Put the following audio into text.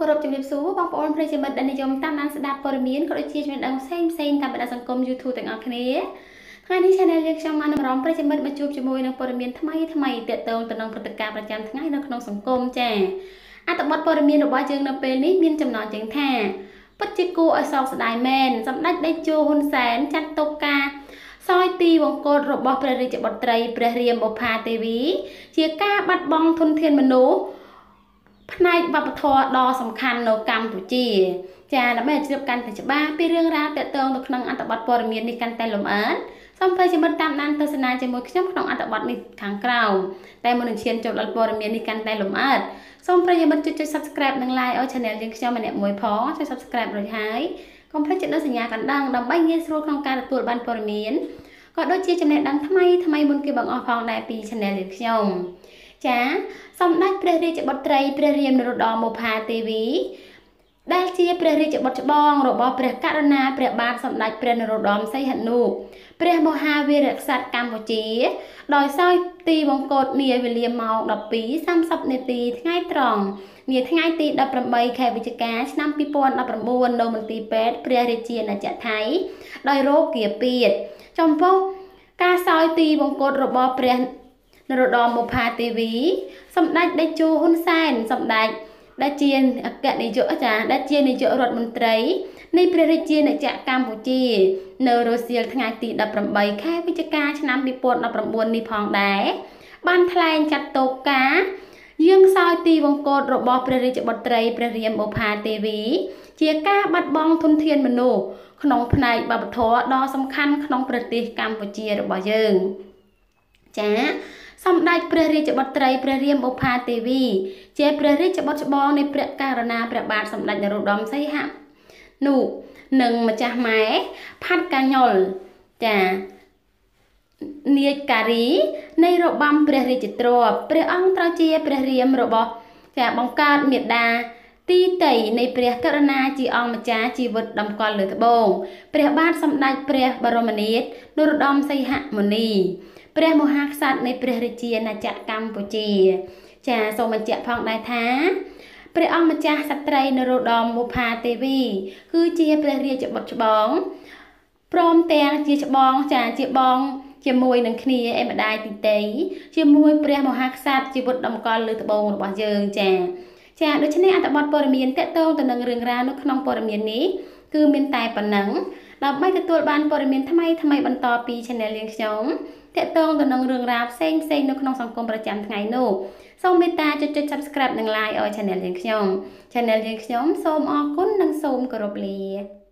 គោរពជំរាបសួរបងប្អូនប្រិយមិត្តដែលនិយមតាមដានស្ដាប់ព័ត៌មានក៏ដូចជាចំណេះដឹងផ្សេងផ្សេងតាមបណ្ដាសង្គម YouTube ទាំងអស់គ្នាថ្ងៃនេះ Channel យើងខ្ញុំបាននាំប្រិយមិត្តមកជួបជាមួយនឹងព័ត៌មានថ្មីថ្មីទាក់ទងទៅនឹងព្រឹត្តិការណ៍ប្រចាំថ្ងៃនៅក្នុងសង្គមចា៎អត្ថបទព័ត៌មានរបស់យើងនៅពេលនេះមានចំណងជើងថាពិតជាគួរឲ្យសោកស្ដាយមែនសម្ដេចដេជោហ៊ុនសែនចាត់ទុកការសោយទីវង្គតរបស់ព្រះរាជបុត្រីព្រះរាមបុប្ផាទេវី ជាការបាត់បង់ធនធានមនុស្ស ផ្នែកវប្បធម៌ដ៏សំខាន់នៅកម្ពុជា ចាដើម្បីឲ្យជ្រាបកាន់តែច្បាស់ពីរឿងរ៉ាវទាក់ទងទៅក្នុងអត្ថបទព័ត៌មាននេះកាន់តែលម្អិតសូមប្រិយមិត្តតាមដានទស្សនាជាមួយខ្ញុំក្នុងអត្ថបទនេះខាងក្រោមតែមុននឹងឈានចូលដល់ព័ត៌មាននេះកាន់តែលម្អិតសូមប្រិយមិត្តជួយចុច Subscribe និង Like ឲ្យ Channel យើងខ្ញុំម្នាក់មួយផងចុច Subscribe រួចហើយកុំភ្លេចចុចសញ្ញាកណ្ដឹងដើម្បីងាយស្រួលក្នុងការទទួលបានព័ត៌មានក៏ដូចជាចំណេះដឹងថ្មីថ្មីមុនគេបងអស់ផងដែរពី Channel យើងខ្ញុំចាសម្ដេច ព្រះរាជបុត្រីព្រះរាមនរោត្តមបុប្ផាទេវីដែលជាព្រះរាជបុត្រច្បងរបស់ព្រះករុណាព្រះបាទសម្ដេចព្រះនរោត្តមសីហនុព្រះមហាវីរក្សត្រកម្ពុជា ដោយសោយទីវង្គតនាវេលាម៉ោង12:30នាទីថ្ងៃត្រង់នាថ្ងៃទី18ខែវិច្ឆិកាឆ្នាំ2019នៅមន្ទីរពេទ្យព្រះរាជាណាចក្រថៃដោយរោគគាពៀតចំពោះការសោយទីវង្គតរបស់ព្រះ នរោត្តមបុប្ផាទេវីសម្ដេចដេជោហ៊ុនសែនសម្ដេចដែលជាអគ្គនាយកអាចារ្យដែលជានាយករដ្ឋមន្ត្រីនៃព្រះរាជាណាចក្រកម្ពុជា នៅរសៀលថ្ងៃទី18ខែវិច្ឆិកាឆ្នាំ2019នេះផងដែរបានថ្លែងចាត់ទុកការយាងសោយទីវង្គតរបស់ព្រះរាជបុត្រីព្រះរាមបុប្ផាទេវី ជាការបាត់បង់ធនធានមនុស្សក្នុងផ្នែកវប្បធម៌ដ៏សំខាន់ក្នុងប្រទេសកម្ពុជារបស់យើងចា៎ សម្ដេចព្រះរាជបុត្រីព្រះរាមបុប្ផាទេវី ជាព្រះរាជបុត្រច្បងនៃព្រះករុណាព្រះបាទសម្ដេចនរោត្តមសីហនុនិងម្ចាស់ម៉ែផាត់កាញុលចានាយការីនៃរបាំព្រះរាជទ្រព្យព្រះអង្គត្រូវជាព្រះរាមរបស់ចាបង្កើតមេដាទីតីនៃព្រះករុណាជាអង្គម្ចាស់ជីវិតដំកល់លើត្បូងព្រះបាទសម្ដេចព្រះបរមនាថនរោត្តមសីហមុនី ព្រះមហាក្សត្រនៃព្រះរាជាណាចក្រកម្ពុជា ចាសូមបញ្ជាក់ផងដែរថាព្រះអង្គម្ចាស់សត្រីនរោត្តមមុផាទេវី គឺជាព្រះរាជបុត្រច្បងព្រមទាំងជាច្បងចាជាបងជាមួយនឹងគ្នាឯម្ដាយទីតីជាមួយព្រះមហាក្សត្រជីវិតដំកល់លើត្បូងរបស់យើងចាចាដូច្នេះអត្ថបទព័ត៌មានតកតងទៅនឹងរឿងរ៉ាវនៅក្នុងព័ត៌មាននេះគឺមានតែប៉ុណ្ណឹងដើម្បីទទួលបានព័ត៌មានថ្មីថ្មីបន្តពី Channel យើងខ្ញុំ តកតងទៅនឹងរឿងរ៉ាវផ្សេងផ្សេងនៅក្នុងសង្គមប្រចាំថ្ងៃនោះសូមមេត្តាចុចចុច Subscribe និង Like ឲ្យ Channel យើងខ្ញុំ Channel យើងខ្ញុំសូមអរគុណនិងសូមគោរពលា